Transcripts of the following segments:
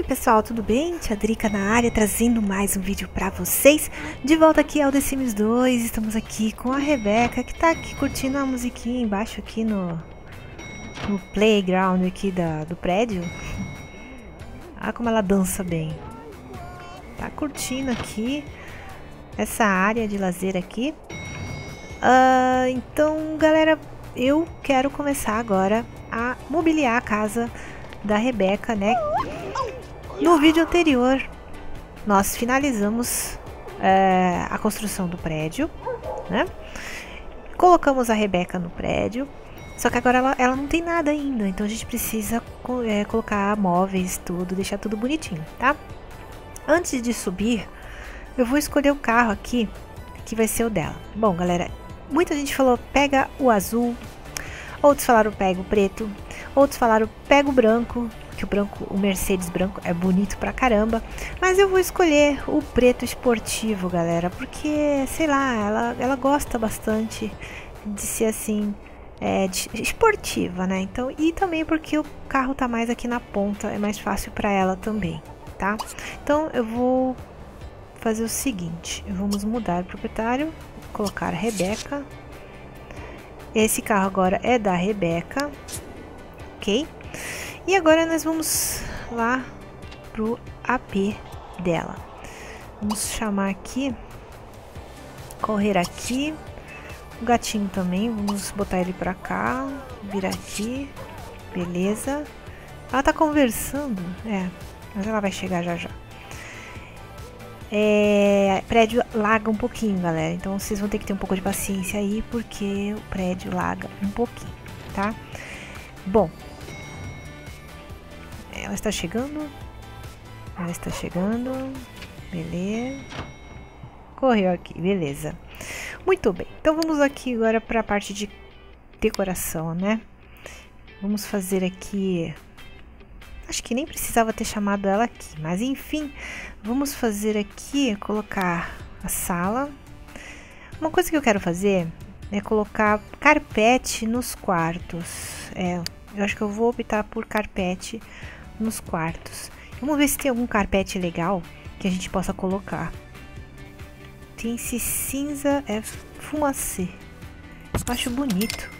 aí pessoal, tudo bem? Tia Drica na área, trazendo mais um vídeo pra vocês. De volta aqui ao The Sims 2, estamos aqui com a Rebeca, que tá aqui curtindo a musiquinha embaixo aqui no, no playground aqui da, do prédio. Olha como ela dança bem. Tá curtindo aqui essa área de lazer aqui. Uh, então, galera, eu quero começar agora a mobiliar a casa da Rebeca, né? No vídeo anterior, nós finalizamos é, a construção do prédio, né? Colocamos a Rebeca no prédio, só que agora ela, ela não tem nada ainda, então a gente precisa é, colocar móveis, tudo, deixar tudo bonitinho, tá? Antes de subir, eu vou escolher o carro aqui, que vai ser o dela. Bom, galera, muita gente falou pega o azul, outros falaram pega o preto, outros falaram pega o branco, que o branco, o Mercedes branco é bonito pra caramba, mas eu vou escolher o preto esportivo, galera, porque, sei lá, ela, ela gosta bastante de ser assim, é, de, esportiva, né? Então, e também porque o carro tá mais aqui na ponta, é mais fácil para ela também, tá? Então, eu vou fazer o seguinte, vamos mudar o proprietário, colocar Rebeca. Esse carro agora é da Rebeca, ok? E agora nós vamos lá pro AP dela. Vamos chamar aqui, correr aqui, o gatinho também, vamos botar ele pra cá, vir aqui, beleza. Ela tá conversando, é, mas ela vai chegar já já. É, prédio laga um pouquinho, galera. Então vocês vão ter que ter um pouco de paciência aí, porque o prédio laga um pouquinho, tá? Bom, ela está chegando. Ela está chegando. Beleza. Correu aqui, beleza. Muito bem. Então vamos aqui agora para a parte de decoração, né? Vamos fazer aqui... Acho que nem precisava ter chamado ela aqui, mas enfim, vamos fazer aqui, colocar a sala. Uma coisa que eu quero fazer é colocar carpete nos quartos. É, eu acho que eu vou optar por carpete nos quartos. Vamos ver se tem algum carpete legal que a gente possa colocar. Tem esse cinza é fumacê. Eu acho bonito.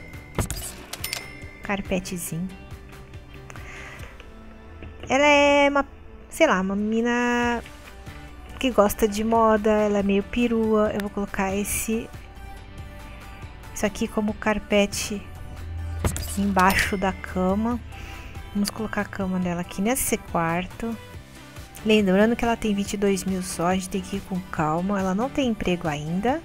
Carpetezinho. Ela é uma, sei lá, uma menina que gosta de moda, ela é meio perua. Eu vou colocar esse isso aqui como carpete embaixo da cama. Vamos colocar a cama dela aqui nesse quarto. Lembrando que ela tem 22 mil só, a gente tem que ir com calma. Ela não tem emprego ainda.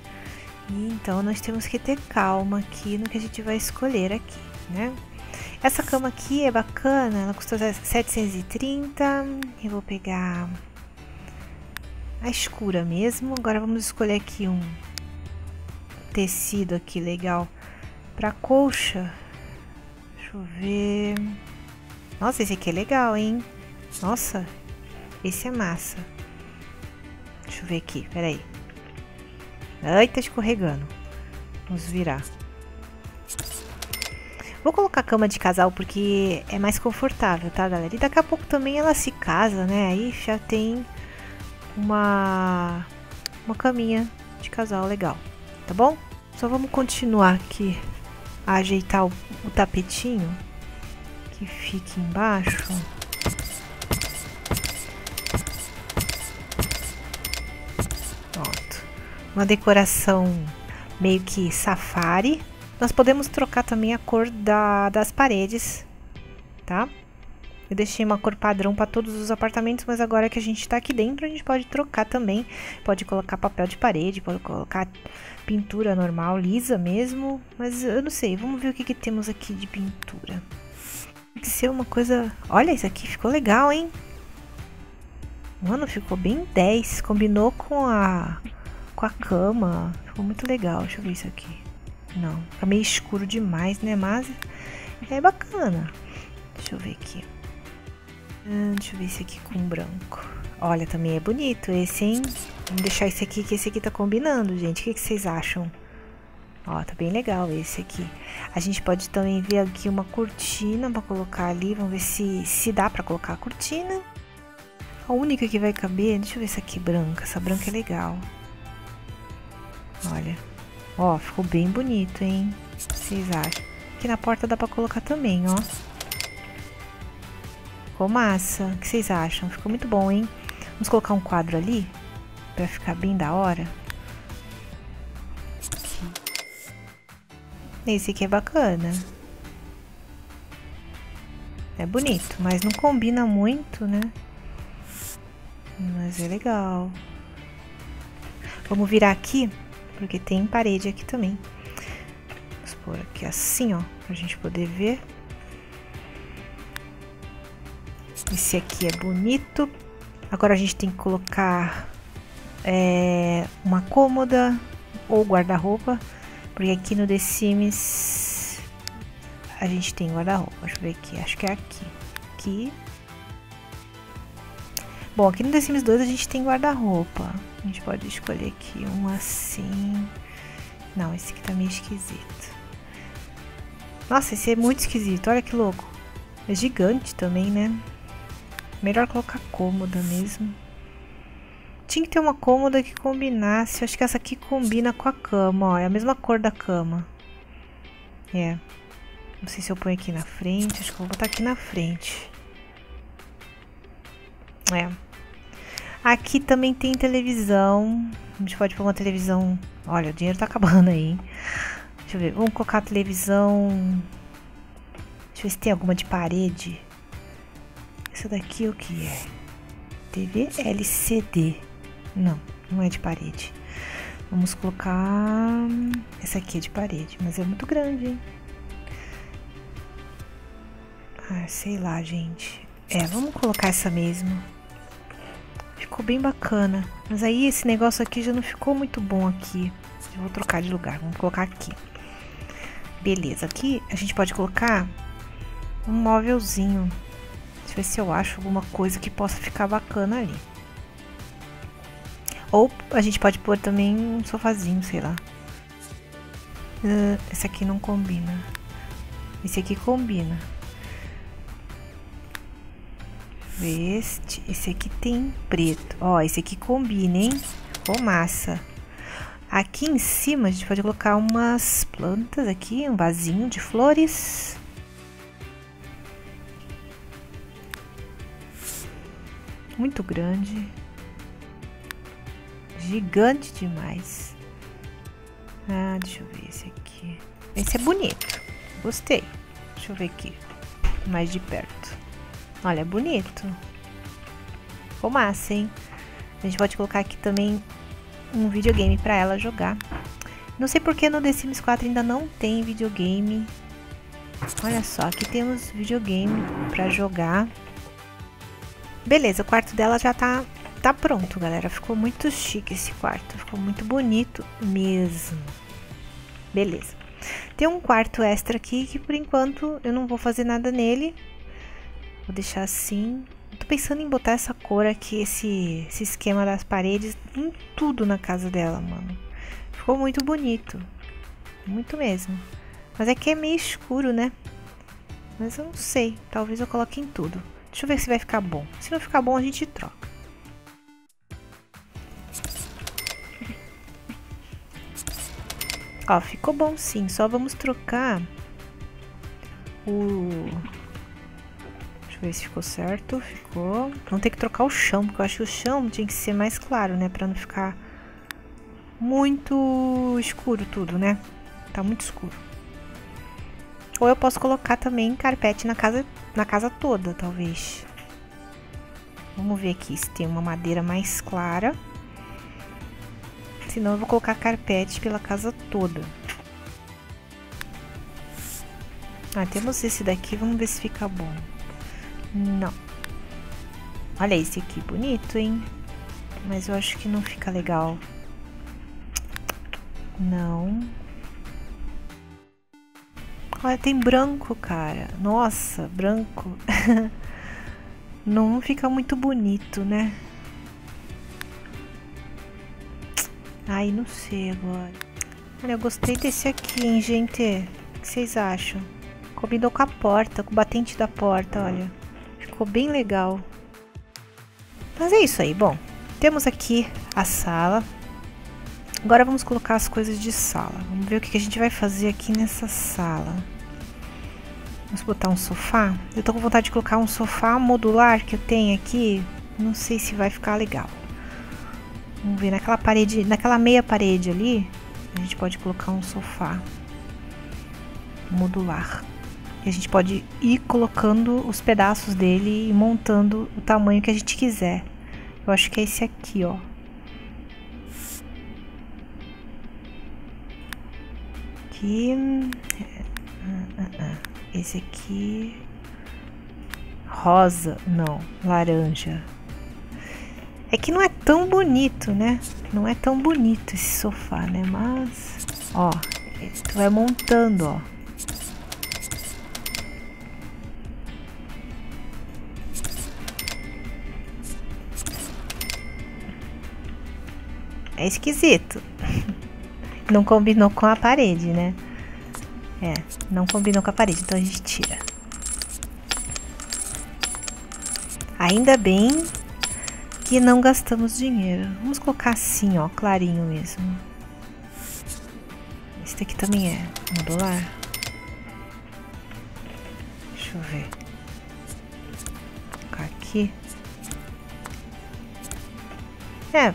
Então nós temos que ter calma aqui no que a gente vai escolher aqui, né? Essa cama aqui é bacana, ela custou 730. Eu vou pegar a escura mesmo. Agora vamos escolher aqui um tecido aqui legal para colcha. Deixa eu ver. Nossa, esse aqui é legal, hein? Nossa, esse é massa. Deixa eu ver aqui, peraí. Ai, tá escorregando. Vamos virar. Vou colocar cama de casal porque é mais confortável, tá, galera? E daqui a pouco também ela se casa, né? Aí já tem uma, uma caminha de casal legal, tá bom? Só vamos continuar aqui a ajeitar o, o tapetinho que fique embaixo. Pronto. Uma decoração meio que safari. Nós podemos trocar também a cor da, das paredes, tá? Eu deixei uma cor padrão para todos os apartamentos, mas agora que a gente está aqui dentro, a gente pode trocar também. Pode colocar papel de parede, pode colocar pintura normal, lisa mesmo. Mas eu não sei, vamos ver o que, que temos aqui de pintura. Tem que ser uma coisa... Olha, isso aqui ficou legal, hein? Mano, ficou bem 10. Combinou com a, com a cama. Ficou muito legal. Deixa eu ver isso aqui. Não, fica meio escuro demais, né? Mas é bacana. Deixa eu ver aqui. Ah, deixa eu ver esse aqui com branco. Olha, também é bonito esse, hein? Vamos deixar esse aqui, que esse aqui tá combinando, gente. O que, que vocês acham? Ó, tá bem legal esse aqui. A gente pode também ver aqui uma cortina para colocar ali. Vamos ver se, se dá para colocar a cortina. A única que vai caber... Deixa eu ver essa aqui branca. Essa branca é legal. Olha. Ó, ficou bem bonito, hein? Vocês acham? Aqui na porta dá pra colocar também, ó. Ficou massa. O que vocês acham? Ficou muito bom, hein? Vamos colocar um quadro ali. Pra ficar bem da hora. Esse aqui é bacana. É bonito, mas não combina muito, né? Mas é legal. Vamos virar aqui, porque tem parede aqui também. Vamos pôr aqui assim, ó, pra gente poder ver. Esse aqui é bonito. Agora a gente tem que colocar é, uma cômoda ou guarda-roupa, porque aqui no The Sims a gente tem guarda-roupa. Deixa eu ver aqui, acho que é aqui. Aqui. Bom, aqui no The Sims 2 a gente tem guarda-roupa. A gente pode escolher aqui um assim. Não, esse aqui tá meio esquisito. Nossa, esse é muito esquisito, olha que louco. É gigante também, né? Melhor colocar cômoda mesmo. Tinha que ter uma cômoda que combinasse. Acho que essa aqui combina com a cama, ó. É a mesma cor da cama. É. Não sei se eu ponho aqui na frente. Acho que eu vou botar aqui na frente. É. Aqui também tem televisão. A gente pode pôr uma televisão. Olha, o dinheiro tá acabando aí, hein? Deixa eu ver. Vamos colocar a televisão. Deixa eu ver se tem alguma de parede. Essa daqui o que é? TV LCD. Não, não é de parede. Vamos colocar... Essa aqui é de parede, mas é muito grande, hein? Ah, sei lá, gente. É, vamos colocar essa mesmo. Ficou bem bacana. Mas aí esse negócio aqui já não ficou muito bom aqui. Eu vou trocar de lugar. Vamos colocar aqui. Beleza. Aqui a gente pode colocar um móvelzinho. Deixa eu ver se eu acho alguma coisa que possa ficar bacana ali. Ou a gente pode pôr também um sofazinho, sei lá. Uh, esse aqui não combina. Esse aqui combina. Este, esse aqui tem preto. Ó, esse aqui combina, hein? Ficou massa. Aqui em cima a gente pode colocar umas plantas aqui, um vasinho de flores. Muito grande. Gigante demais. Ah, deixa eu ver esse aqui. Esse é bonito. Gostei. Deixa eu ver aqui. Mais de perto. Olha, é bonito. Ficou massa, hein? A gente pode colocar aqui também um videogame para ela jogar. Não sei porque no The Sims 4 ainda não tem videogame. Olha só, aqui temos videogame para jogar. Beleza, o quarto dela já tá tá pronto, galera. Ficou muito chique esse quarto. Ficou muito bonito mesmo. Beleza. Tem um quarto extra aqui que por enquanto eu não vou fazer nada nele. Vou deixar assim. Tô pensando em botar essa cor aqui, esse, esse esquema das paredes em tudo na casa dela, mano. Ficou muito bonito. Muito mesmo. Mas aqui é meio escuro, né? Mas eu não sei. Talvez eu coloque em tudo. Deixa eu ver se vai ficar bom. Se não ficar bom, a gente troca. Ó, ficou bom sim, só vamos trocar o... Deixa eu ver se ficou certo, ficou. Vamos ter que trocar o chão, porque eu acho que o chão tinha que ser mais claro, né? Pra não ficar muito escuro tudo, né? Tá muito escuro. Ou eu posso colocar também carpete na casa, na casa toda, talvez. Vamos ver aqui se tem uma madeira mais clara senão eu vou colocar carpete pela casa toda. Ah, temos esse daqui, vamos ver se fica bom. Não. Olha esse aqui, bonito, hein? Mas eu acho que não fica legal. Não. Olha, tem branco, cara. Nossa, branco. não fica muito bonito, né? Ai, não sei agora. Olha, eu gostei desse aqui, hein, gente? O que vocês acham? Combinou com a porta, com o batente da porta, olha. Ficou bem legal. Mas é isso aí. Bom, temos aqui a sala. Agora vamos colocar as coisas de sala. Vamos ver o que a gente vai fazer aqui nessa sala. Vamos botar um sofá. Eu tô com vontade de colocar um sofá modular que eu tenho aqui. Não sei se vai ficar legal. Vamos ver, naquela parede, naquela meia parede ali, a gente pode colocar um sofá modular. E a gente pode ir colocando os pedaços dele e montando o tamanho que a gente quiser. Eu acho que é esse aqui, ó. Aqui. Esse aqui. Rosa. Não, laranja. É que não é tão bonito, né? Não é tão bonito esse sofá, né? Mas, ó, tu vai montando, ó. É esquisito. Não combinou com a parede, né? É, não combinou com a parede, então a gente tira. Ainda bem que não gastamos dinheiro. Vamos colocar assim, ó, clarinho mesmo. Esse daqui também é modular. Deixa eu ver. Vou colocar aqui. É,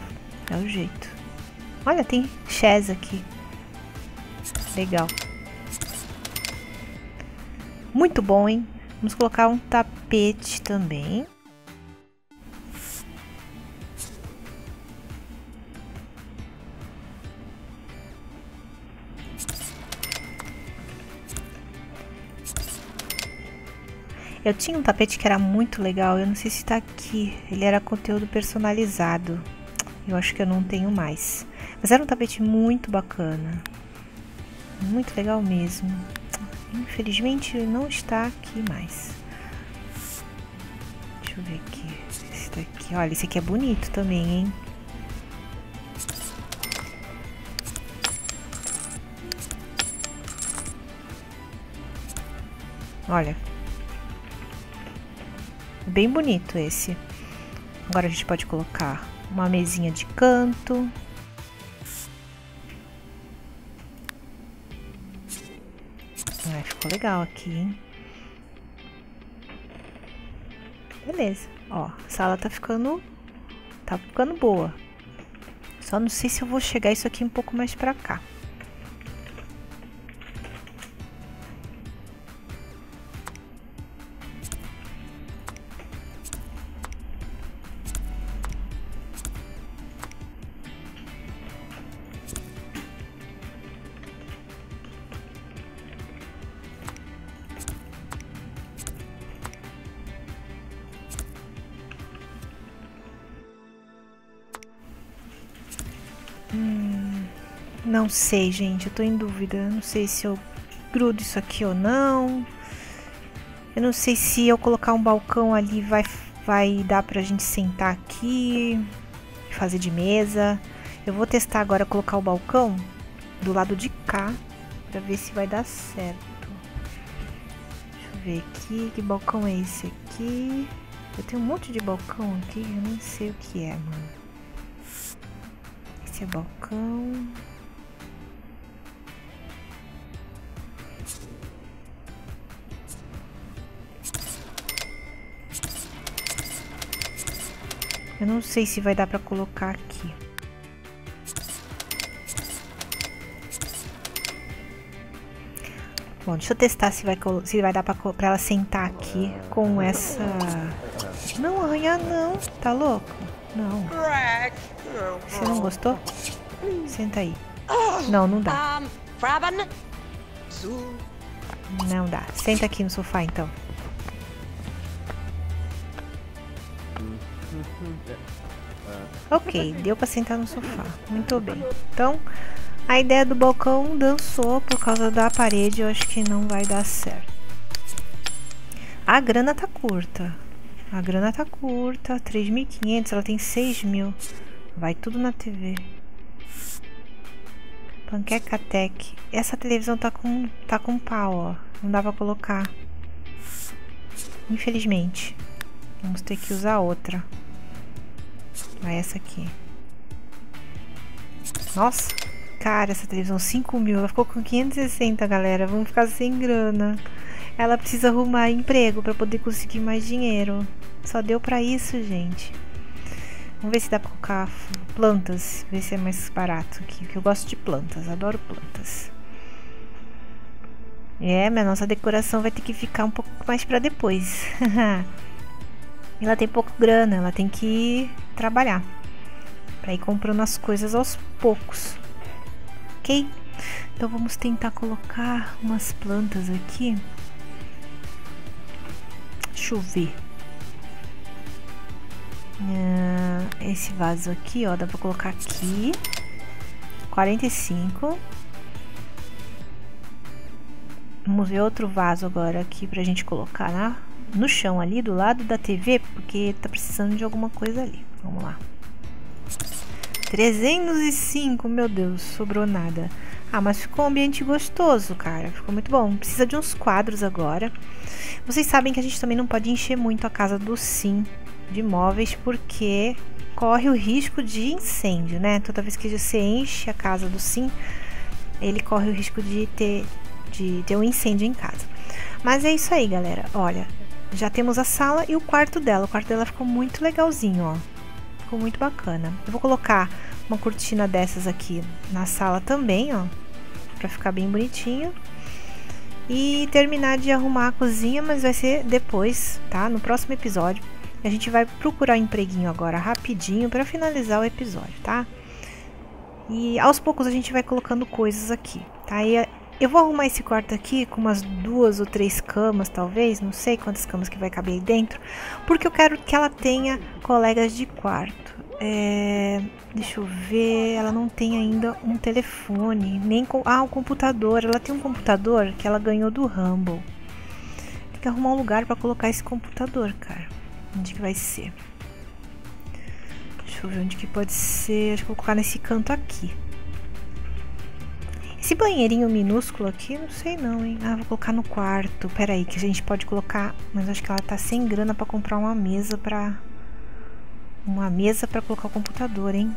é o jeito. Olha, tem chess aqui. Legal. Muito bom, hein? Vamos colocar um tapete também. Eu tinha um tapete que era muito legal, eu não sei se tá aqui. Ele era conteúdo personalizado. Eu acho que eu não tenho mais. Mas era um tapete muito bacana. Muito legal mesmo. Infelizmente não está aqui mais. Deixa eu ver aqui. Esse daqui. Olha, esse aqui é bonito também, hein? Olha, Bem bonito esse. Agora a gente pode colocar uma mesinha de canto. Ah, ficou legal aqui, hein? Beleza. Ó, a sala tá ficando... Tá ficando boa. Só não sei se eu vou chegar isso aqui um pouco mais pra cá. Não sei, gente. Eu tô em dúvida. Não sei se eu grudo isso aqui ou não. Eu não sei se eu colocar um balcão ali vai, vai dar pra gente sentar aqui. Fazer de mesa. Eu vou testar agora colocar o balcão do lado de cá. Pra ver se vai dar certo. Deixa eu ver aqui. Que balcão é esse aqui? Eu tenho um monte de balcão aqui. Eu não sei o que é, mano. Esse é balcão. Eu não sei se vai dar pra colocar aqui. Bom, deixa eu testar se vai, se vai dar pra, pra ela sentar aqui com essa... Não, arranhar não. Tá louco? Não. Você não gostou? Senta aí. Não, não dá. Não dá. Senta aqui no sofá, então. Ok, deu para sentar no sofá. Muito bem. Então, a ideia do balcão dançou por causa da parede. Eu acho que não vai dar certo. A grana tá curta. A grana tá curta. 3.500, ela tem 6.000. Vai tudo na TV. Panqueca Tech. Essa televisão tá com, tá com pau, ó. Não dá pra colocar. Infelizmente. Vamos ter que usar outra. Vai essa aqui. Nossa, cara, essa televisão 5 mil. Ela ficou com 560, galera. Vamos ficar sem grana. Ela precisa arrumar emprego para poder conseguir mais dinheiro. Só deu para isso, gente. Vamos ver se dá pra colocar plantas. Ver se é mais barato aqui. Porque eu gosto de plantas. Adoro plantas. É, mas nossa decoração vai ter que ficar um pouco mais para depois. ela tem pouco grana. Ela tem que trabalhar. Pra ir comprando as coisas aos poucos. Ok? Então vamos tentar colocar umas plantas aqui. Deixa eu ver. Uh, esse vaso aqui, ó, dá pra colocar aqui. 45. Vamos ver outro vaso agora aqui pra gente colocar na, no chão ali, do lado da TV, porque tá precisando de alguma coisa ali. Vamos lá. 305, meu Deus, sobrou nada. Ah, mas ficou um ambiente gostoso, cara. Ficou muito bom. Precisa de uns quadros agora. Vocês sabem que a gente também não pode encher muito a casa do Sim de móveis, porque corre o risco de incêndio, né? Toda vez que você enche a casa do Sim, ele corre o risco de ter, de ter um incêndio em casa. Mas é isso aí, galera. Olha, já temos a sala e o quarto dela. O quarto dela ficou muito legalzinho, ó. Ficou muito bacana. Eu vou colocar uma cortina dessas aqui na sala também, ó. Pra ficar bem bonitinho. E terminar de arrumar a cozinha, mas vai ser depois, tá? No próximo episódio. A gente vai procurar um empreguinho agora rapidinho para finalizar o episódio, tá? E aos poucos a gente vai colocando coisas aqui, tá? E eu vou arrumar esse quarto aqui com umas duas ou três camas, talvez, não sei quantas camas que vai caber aí dentro, porque eu quero que ela tenha colegas de quarto. É, deixa eu ver, ela não tem ainda um telefone, nem com, ah, um computador. Ela tem um computador que ela ganhou do Rumble. Tem que arrumar um lugar para colocar esse computador, cara. Onde que vai ser? Deixa eu ver onde que pode ser. Acho que vou colocar nesse canto aqui. Esse banheirinho minúsculo aqui, não sei não, hein? Ah, vou colocar no quarto. Pera aí, que a gente pode colocar... Mas acho que ela tá sem grana pra comprar uma mesa pra... Uma mesa pra colocar o computador, hein?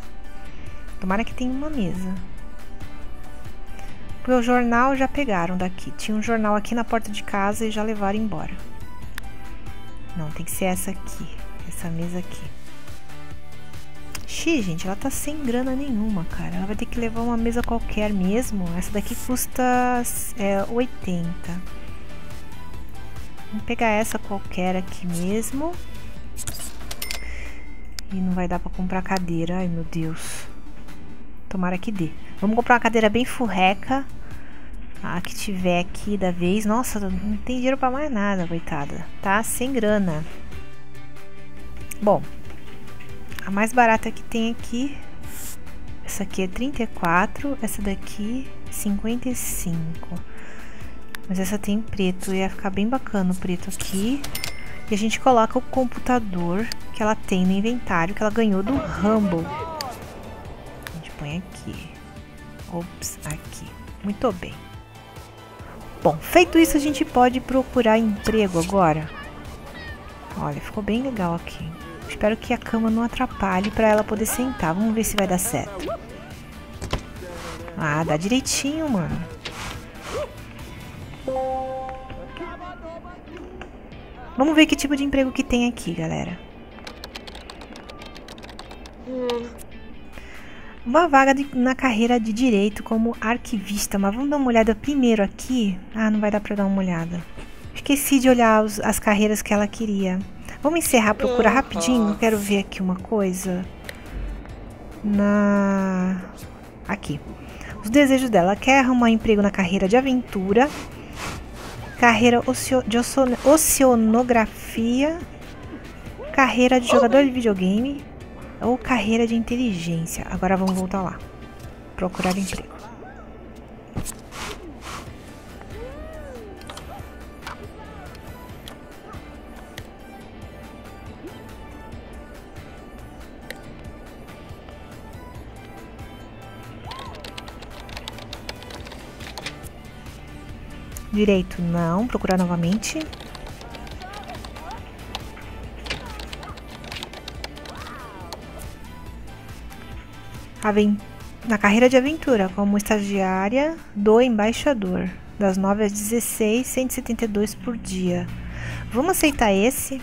Tomara que tenha uma mesa. Porque o jornal já pegaram daqui. Tinha um jornal aqui na porta de casa e já levaram embora. Não, tem que ser essa aqui. Essa mesa aqui. Xi, gente, ela tá sem grana nenhuma, cara. Ela vai ter que levar uma mesa qualquer mesmo. Essa daqui custa é, 80. Vamos pegar essa qualquer aqui mesmo. E não vai dar pra comprar cadeira. Ai, meu Deus. Tomara que dê. Vamos comprar uma cadeira bem furreca. A que tiver aqui da vez. Nossa, não tem dinheiro pra mais nada, coitada. Tá sem grana. Bom, a mais barata que tem aqui. Essa aqui é 34, essa daqui 55. Mas essa tem preto, ia ficar bem bacana o preto aqui. E a gente coloca o computador que ela tem no inventário, que ela ganhou do Rumble. A gente põe aqui. Ops, aqui. Muito bem. Bom, feito isso, a gente pode procurar emprego agora. Olha, ficou bem legal aqui. Espero que a cama não atrapalhe para ela poder sentar. Vamos ver se vai dar certo. Ah, dá direitinho, mano. Vamos ver que tipo de emprego que tem aqui, galera. Uma vaga de, na carreira de direito como arquivista, mas vamos dar uma olhada primeiro aqui. Ah, não vai dar pra dar uma olhada. Esqueci de olhar os, as carreiras que ela queria. Vamos encerrar a procura rapidinho. Quero ver aqui uma coisa. Na. Aqui. Os desejos dela. Quer arrumar emprego na carreira de aventura. Carreira ocio... de oceanografia. Carreira de jogador de videogame ou carreira de inteligência. Agora vamos voltar lá. Procurar emprego. Direito, não. Procurar novamente. na carreira de aventura como estagiária do embaixador, das 9 às 16, 172 por dia. Vamos aceitar esse,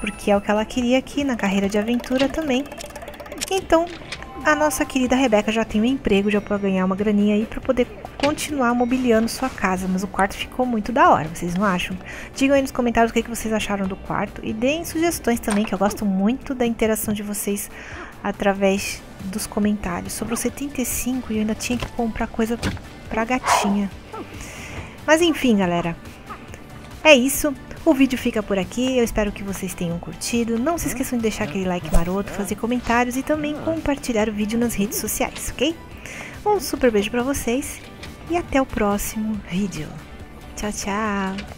porque é o que ela queria aqui na carreira de aventura também. Então, a nossa querida Rebeca já tem um emprego, já pode ganhar uma graninha aí para poder continuar mobiliando sua casa, mas o quarto ficou muito da hora, vocês não acham? Digam aí nos comentários o que, que vocês acharam do quarto e deem sugestões também, que eu gosto muito da interação de vocês através dos comentários. Sobre o 75 eu ainda tinha que comprar coisa pra gatinha. Mas enfim, galera, é isso. O vídeo fica por aqui, eu espero que vocês tenham curtido. Não se esqueçam de deixar aquele like maroto, fazer comentários e também compartilhar o vídeo nas redes sociais, ok? Um super beijo pra vocês e até o próximo vídeo. Tchau, tchau!